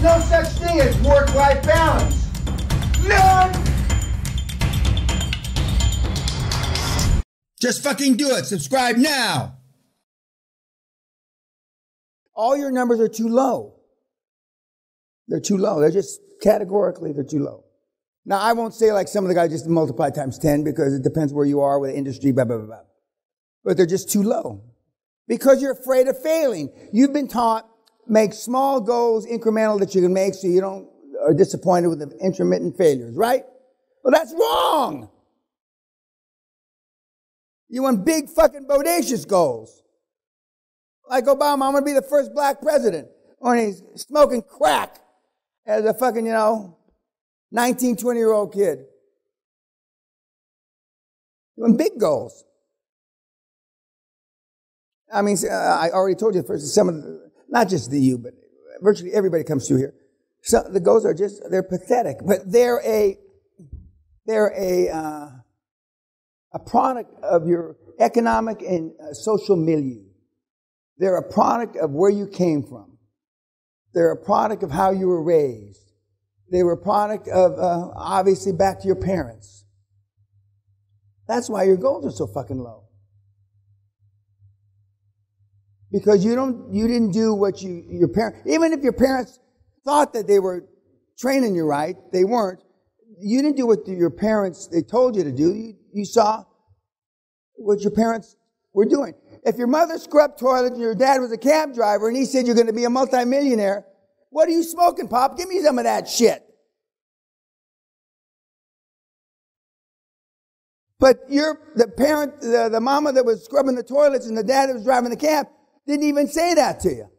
There's no such thing as work-life balance. None! Just fucking do it. Subscribe now. All your numbers are too low. They're too low. They're just categorically, they're too low. Now, I won't say like some of the guys just multiply times 10 because it depends where you are with the industry, blah, blah, blah, blah. But they're just too low because you're afraid of failing. You've been taught make small goals incremental that you can make so you don't are disappointed with the intermittent failures, right? Well, that's wrong. You want big fucking bodacious goals. Like Obama, I'm gonna be the first black president. Or he's smoking crack as a fucking, you know, 19, 20 year old kid. You want big goals. I mean, uh, I already told you first, some of the, not just the you, but virtually everybody comes through here. So the goals are just, they're pathetic, but they're a, they're a, uh, a product of your economic and uh, social milieu. They're a product of where you came from. They're a product of how you were raised. They were a product of, uh, obviously, back to your parents. That's why your goals are so fucking low. Because you don't, you didn't do what you, your parents, even if your parents thought that they were training you right, they weren't. You didn't do what your parents, they told you to do. You, you saw what your parents were doing. If your mother scrubbed toilets and your dad was a cab driver and he said you're going to be a multimillionaire, what are you smoking, Pop? Give me some of that shit. But your the parent, the, the mama that was scrubbing the toilets and the dad that was driving the cab didn't even say that to you.